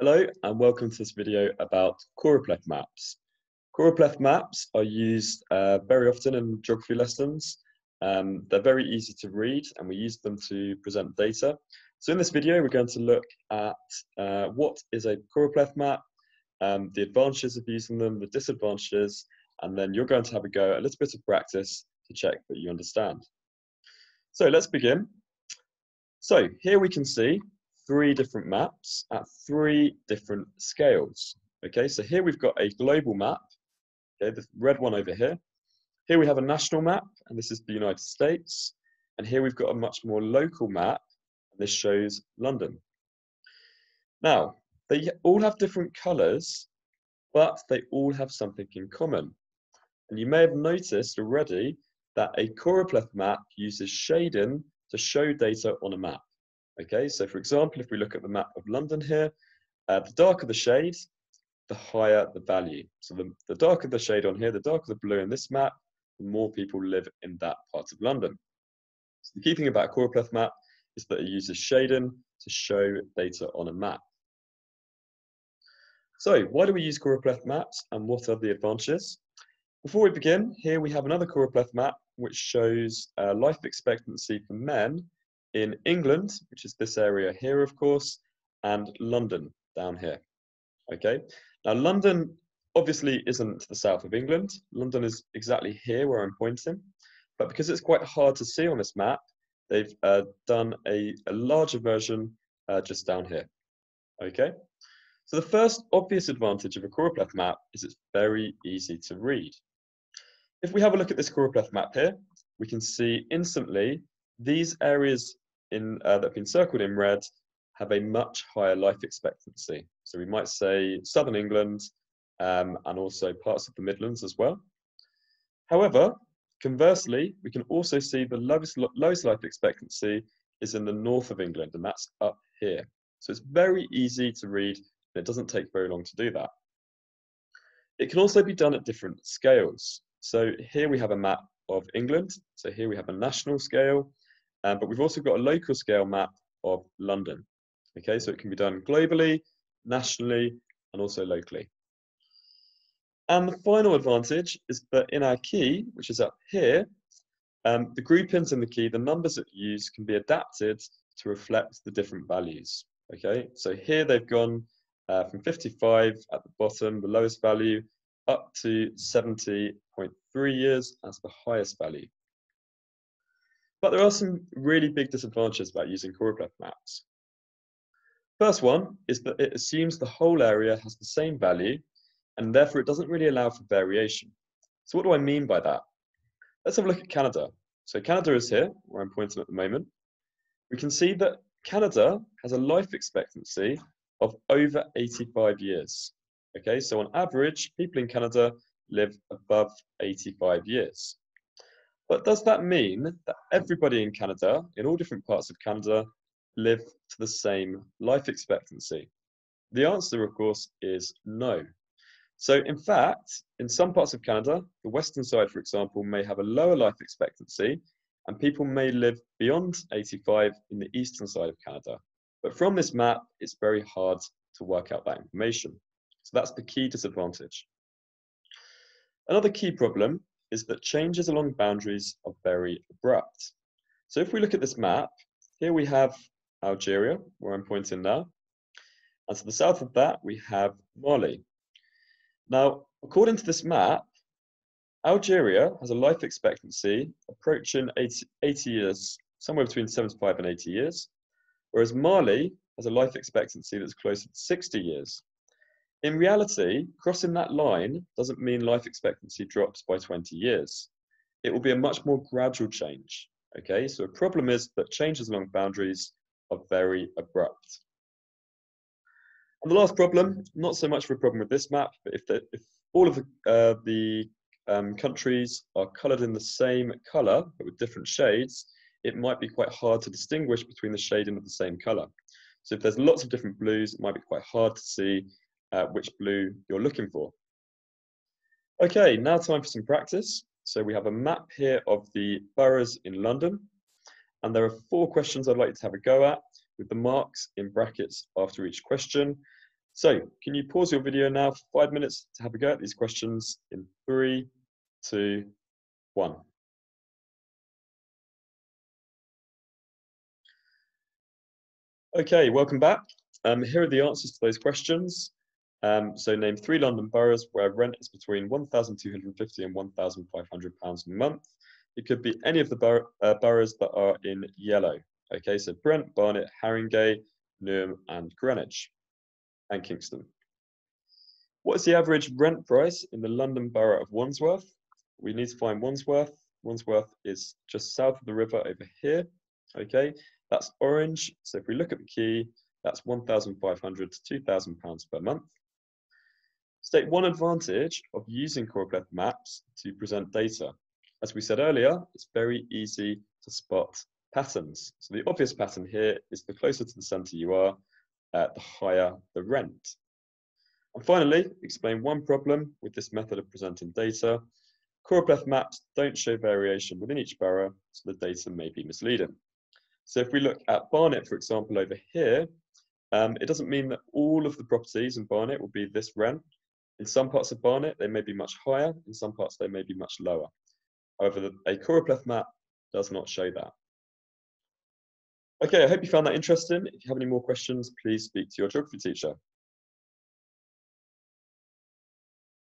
Hello and welcome to this video about choropleth maps. Choropleth maps are used uh, very often in geography lessons. Um, they're very easy to read and we use them to present data. So in this video we're going to look at uh, what is a choropleth map, um, the advantages of using them, the disadvantages, and then you're going to have a go, a little bit of practice to check that you understand. So let's begin. So here we can see three different maps at three different scales. Okay, so here we've got a global map, okay, the red one over here. Here we have a national map, and this is the United States. And here we've got a much more local map, and this shows London. Now, they all have different colours, but they all have something in common. And you may have noticed already that a choropleth map uses shading to show data on a map. Okay, so for example, if we look at the map of London here, uh, the darker the shade, the higher the value. So the, the darker the shade on here, the darker the blue in this map, the more people live in that part of London. So the key thing about a choropleth map is that it uses shading to show data on a map. So why do we use choropleth maps and what are the advantages? Before we begin, here we have another choropleth map which shows uh, life expectancy for men in England, which is this area here, of course, and London down here. Okay, now London obviously isn't the south of England. London is exactly here where I'm pointing, but because it's quite hard to see on this map, they've uh, done a, a, larger version uh, just down here. Okay, so the first obvious advantage of a choropleth map is it's very easy to read. If we have a look at this choropleth map here, we can see instantly these areas in, uh, that have been circled in red have a much higher life expectancy. So we might say southern England um, and also parts of the Midlands as well. However, conversely, we can also see the lowest, lowest life expectancy is in the north of England, and that's up here. So it's very easy to read, and it doesn't take very long to do that. It can also be done at different scales. So here we have a map of England. So here we have a national scale, um, but we've also got a local scale map of London. Okay, so it can be done globally, nationally, and also locally. And the final advantage is that in our key, which is up here, um, the groupings in the key, the numbers that you use can be adapted to reflect the different values. Okay, so here they've gone uh, from 55 at the bottom, the lowest value, up to 70.3 years as the highest value. But there are some really big disadvantages about using choropleth maps. First one is that it assumes the whole area has the same value and therefore it doesn't really allow for variation. So what do I mean by that? Let's have a look at Canada. So Canada is here, where I'm pointing at the moment. We can see that Canada has a life expectancy of over 85 years. Okay, so on average, people in Canada live above 85 years. But does that mean that everybody in Canada, in all different parts of Canada, live to the same life expectancy? The answer, of course, is no. So, in fact, in some parts of Canada, the western side, for example, may have a lower life expectancy, and people may live beyond 85 in the eastern side of Canada. But from this map, it's very hard to work out that information. So that's the key disadvantage. Another key problem is that changes along boundaries are very abrupt. So if we look at this map, here we have Algeria, where I'm pointing now. And to the south of that, we have Mali. Now, according to this map, Algeria has a life expectancy approaching 80, 80 years, somewhere between 75 and 80 years, whereas Mali has a life expectancy that's closer to 60 years. In reality, crossing that line doesn't mean life expectancy drops by 20 years. It will be a much more gradual change. Okay, so a problem is that changes along boundaries are very abrupt. And the last problem, not so much for a problem with this map, but if, the, if all of the, uh, the um, countries are coloured in the same colour, but with different shades, it might be quite hard to distinguish between the shading of the same colour. So if there's lots of different blues, it might be quite hard to see uh, which blue you're looking for. Okay, now time for some practice. So we have a map here of the boroughs in London, and there are four questions I'd like you to have a go at with the marks in brackets after each question. So can you pause your video now for five minutes to have a go at these questions in three, two, one. Okay, welcome back. Um, here are the answers to those questions. Um, so name three London boroughs where rent is between 1,250 and 1,500 pounds a month. It could be any of the bor uh, boroughs that are in yellow. Okay, so Brent, Barnet, Haringey, Newham and Greenwich and Kingston. What is the average rent price in the London borough of Wandsworth? We need to find Wandsworth. Wandsworth is just south of the river over here. Okay, that's orange. So if we look at the key, that's 1,500 to 2,000 pounds per month. State one advantage of using choropleth maps to present data. As we said earlier, it's very easy to spot patterns. So the obvious pattern here is the closer to the center you are, uh, the higher the rent. And finally, explain one problem with this method of presenting data. Choropleth maps don't show variation within each borough, so the data may be misleading. So if we look at Barnet, for example, over here, um, it doesn't mean that all of the properties in Barnet will be this rent. In some parts of Barnet, they may be much higher. In some parts, they may be much lower. However, a choropleth map does not show that. Okay, I hope you found that interesting. If you have any more questions, please speak to your geography teacher.